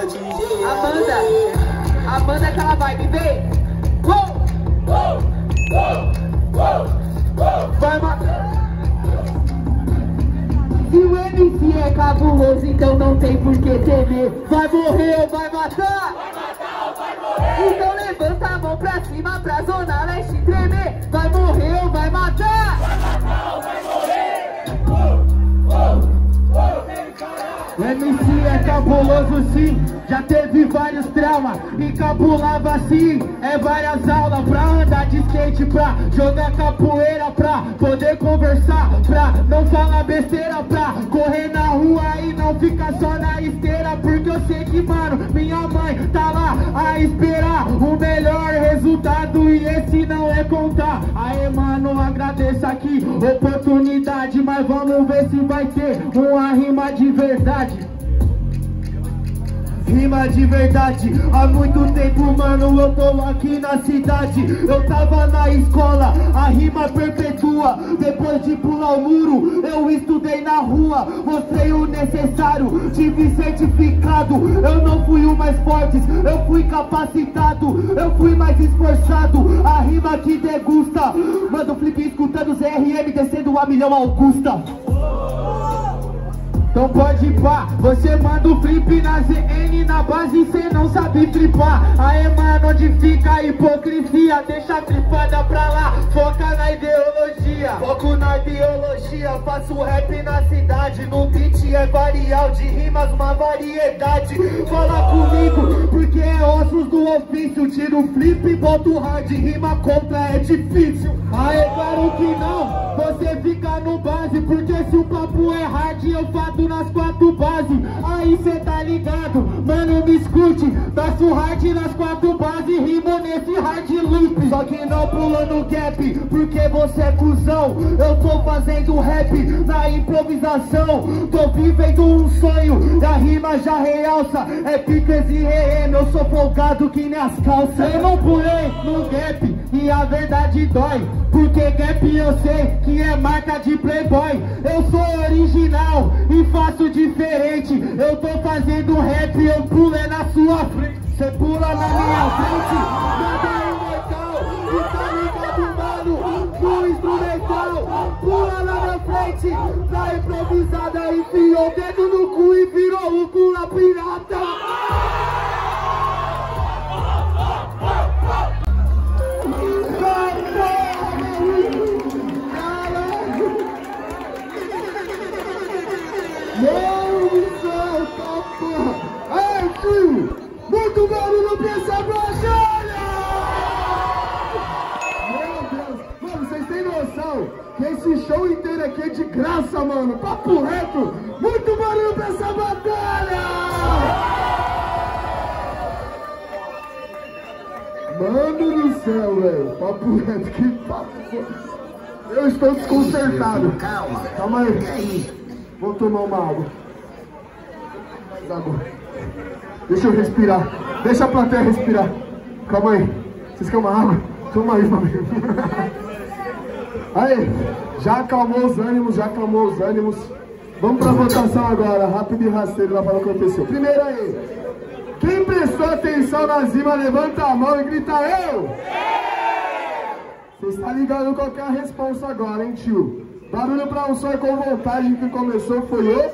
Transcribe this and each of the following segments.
DJ. Amanda, Amanda, aquela vibe, vem. Uou! Uou! Uou! Uou! Vai, Se o MC é cabuloso, então não tem por que temer. Vai morrer ou vai matar? Vai matar ou vai morrer? Então levanta a mão pra cima pra zona leste tremer. Vai morrer ou vai matar? Vai matar cabuloso sim, já teve vários traumas Encabulava sim, é várias aulas Pra andar de skate, pra jogar capoeira Pra poder conversar, pra não falar besteira Pra correr na rua e não ficar só na esteira. Porque eu sei que, mano, minha mãe tá lá a esperar O melhor resultado e esse não é contar. Aê, mano, agradeço aqui, oportunidade Mas vamos ver se vai ter uma rima de verdade Rima de verdade, há muito tempo, mano, eu tô aqui na cidade. Eu tava na escola, a rima perpetua. Depois de pular o muro, eu estudei na rua. Mostrei o necessário, tive certificado. Eu não fui o mais forte, eu fui capacitado. Eu fui mais esforçado, a rima que degusta. Manda o flip escutando ZRM descendo a milhão Augusta então pode pá, você manda o flip na ZN na base cê não sabe flipar Aê mano, onde fica a hipocrisia? Deixa a flipada pra lá, foca na ideologia Foco na ideologia, faço rap na cidade. No beat é varial, de rimas uma variedade. Fala comigo, porque é ossos do ofício. Tiro flip, boto hard, rima contra é difícil. Aê, claro que não, você fica no base Porque se o papo é hard, eu faço nas quatro bases, aí cê tá ligado, mano me escute, Faço hard nas quatro bases, rimo nesse hard loop. Só que não pula no gap, porque você é cuzão Eu tô fazendo rap na improvisação. Tô vivendo um sonho, a rima já realça. É picas e RM, eu sou folgado que nem as calças. Eu não pulei no gap, e a verdade dói. Porque gap eu sei que é marca de playboy. Eu sou original e faço diferente. Eu tô fazendo rap, eu pulo é na sua frente. Cê pula na minha frente, frente, na improvisada Enfiou o dedo no cu e virou o pula pirata Muito barulho pra essa aqui é de graça, mano! Papo reto! Muito barulho pra essa batalha! Mano do céu, velho! Papo reto, que papo! Eu estou desconcertado! Calma! Calma aí! Vou tomar uma água. Água. Deixa eu respirar. Deixa a plateia respirar. Calma aí. Vocês querem uma água? Toma aí, família. Aí, já acalmou os ânimos, já acalmou os ânimos. Vamos pra votação agora, rápido e rasteiro, lá para o que aconteceu. Primeiro aí, quem prestou atenção na zima, levanta a mão e grita eu! Você está ligado qual é a resposta agora, hein, tio? Barulho pra um só com vontade que começou foi o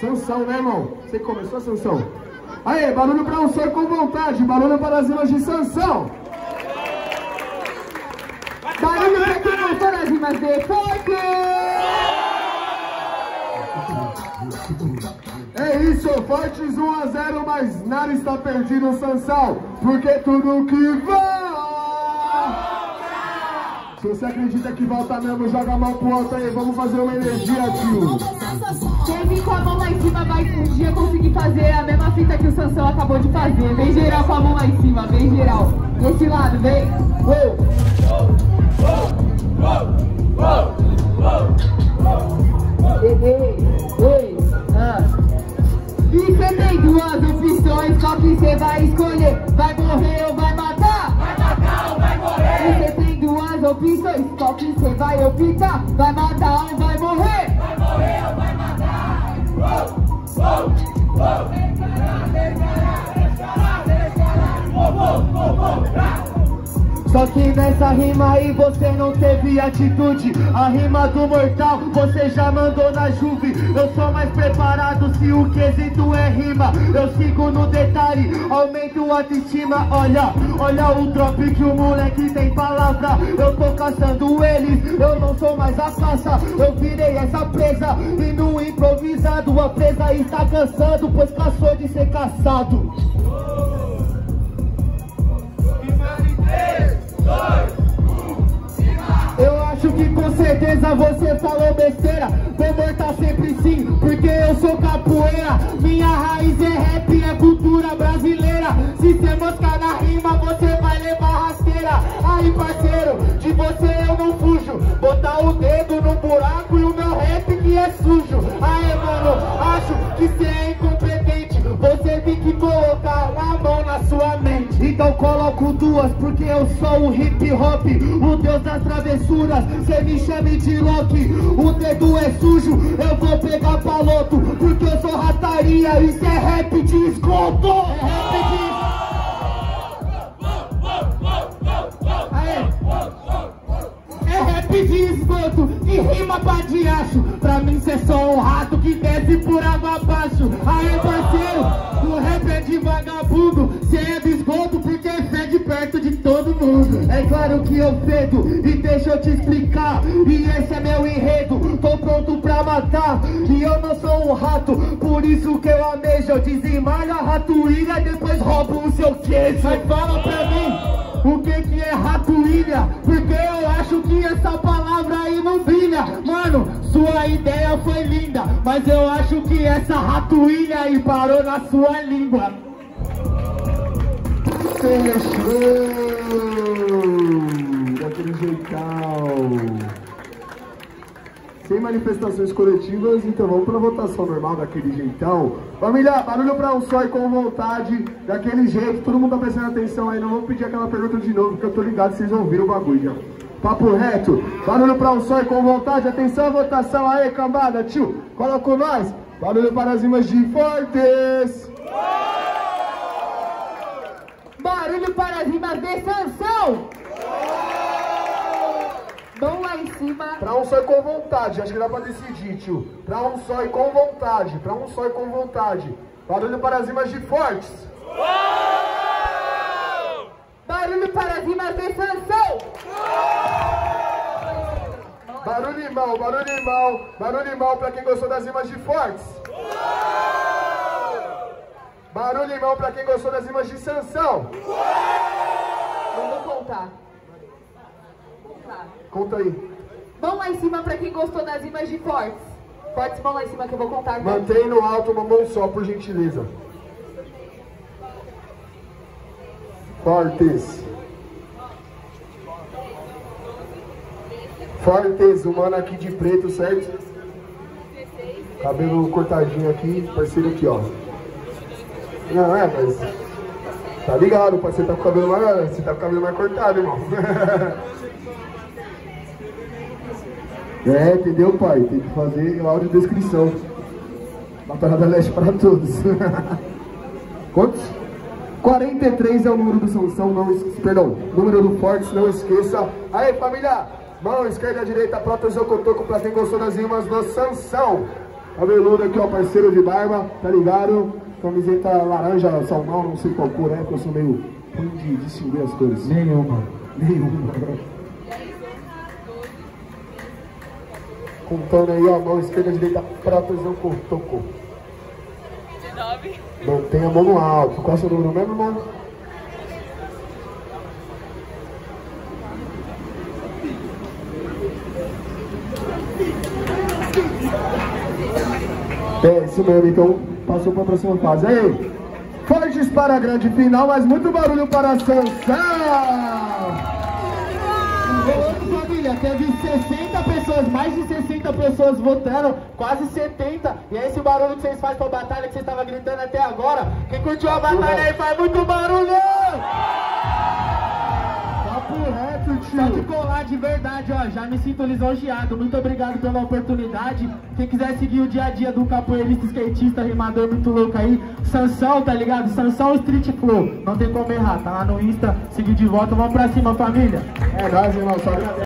Sansão, né, irmão? Você começou, Sansão? Aí, barulho para o senhor com vontade, barulho para as rimas de sanção. Barulho para quem gostou das rimas de. É isso, fortes 1 a 0, mas nada está perdido, Sansão, porque tudo que vai... Se você acredita que volta mesmo, joga a mão pro alto aí, vamos fazer uma energia, tio. Quem com a mão lá em cima vai um dia conseguir fazer a mesma fita que o Sansão acabou de fazer. Vem geral com a mão lá em cima, vem geral. Desse lado, vem. Uou. Duas opções, qual que você vai optar? Vai matar ou vai Só que nessa rima aí você não teve atitude. A rima do mortal você já mandou na juve. Eu sou mais preparado se o quesito é rima. Eu sigo no detalhe, aumento a autoestima. Olha, olha o drop que o moleque tem palavra. Eu tô caçando eles, eu não sou mais a caça. Eu virei essa presa e no improvisado A presa está cansando, pois cansou de ser caçado falou besteira Vou mortar sempre sim, porque eu sou capoeira. Minha raiz é rap, é cultura brasileira. Se cê moscar na rima, você vai levar rasteira. Aí parceiro, de você coloco duas porque eu sou o hip hop O deus das travessuras, cê me chame de Loki. O dedo é sujo, eu vou pegar paloto Porque eu sou rataria, isso é rap de esgoto. É rap de É rap de esgoto rima pra diacho. Pra mim cê é só um rato que desce por água abaixo. Aê parceiro, o rap é de vagabundo Cê é que eu fedo e deixa eu te explicar E esse é meu enredo, tô pronto pra matar E eu não sou um rato, por isso que eu amejo Eu desemmalho a ratoeira e depois roubo o seu queijo Mas fala pra mim o que que é ratoilha? Porque eu acho que essa palavra aí não brilha Mano, sua ideia foi linda Mas eu acho que essa ratoilha aí parou na sua língua Fechou! Daquele jeitão. Sem manifestações coletivas, então vamos para votação normal daquele jeitão. Família, barulho para um só e com vontade, daquele jeito. Todo mundo tá prestando atenção aí, não vou pedir aquela pergunta de novo, porque eu tô ligado vocês ouviram o bagulho já. Papo reto, barulho para um só e com vontade. Atenção, votação aí, cambada, tio. Cola com nós. Barulho para as rimas de Fortes. Barulho para as rimas de Sansão. Cima. Pra um só e com vontade, acho que dá pra decidir, tio. Pra um só e com vontade, pra um só e com vontade. Barulho para as rimas de Fortes. Barulho para as rimas de Sansão. Barulho irmão, barulho irmão, barulho irmão pra quem gostou das rimas de Fortes. Barulho irmão pra quem gostou das rimas de Sansão. Vamos. Contar. Conta aí. Mão lá em cima para quem gostou das rimas de Fortes. Fortes, mão lá em cima que eu vou contar. Mantém no alto uma mão só, por gentileza. Fortes. Fortes, o mano aqui de preto, certo? Cabelo cortadinho aqui, parceiro aqui, ó. Não, é, mas... Tá ligado, parceiro tá com o cabelo mais... Você tá com o cabelo mais cortado, irmão. É, entendeu, pai? Tem que fazer audiodescrição. Batalha da Leste para todos. Quantos? 43 é o número do Sansão, não esqueça. Perdão, número do Fortes, não esqueça. Aí, família! Mão esquerda, direita, prótese cotoco pra quem gostou das rimas do Sansão. Cabeludo aqui, ó, parceiro de barba, tá ligado? Camiseta laranja, salmão, não sei qual cor é, porque eu sou meio ruim de distinguir as cores. Nenhuma Nenhuma. Contando aí, ó, mão esquerda, direita, prótese cotoco. Mantém a mão no alto. Qual é o seu número mesmo, irmão? É, isso mesmo, então passou para a próxima fase. Aí, fortes para a grande final, mas muito barulho para a Sansão! Família, teve 60 pessoas, mais de 60 pessoas votando, quase 70. E é esse barulho que vocês fazem pra batalha que vocês estavam gritando até agora. Quem curtiu a batalha aí faz muito barulho! Papo reto, Só de colar de verdade, ó, já me sinto lisonjeado. Muito obrigado pela oportunidade. Quem quiser seguir o dia a dia do capoeirista, skatista, rimador muito louco aí, Sansão, tá ligado? Sansão Street Flow. Não tem como errar, tá lá no Insta, seguir de volta. Vamos pra cima, família. É nóis, irmão. Só.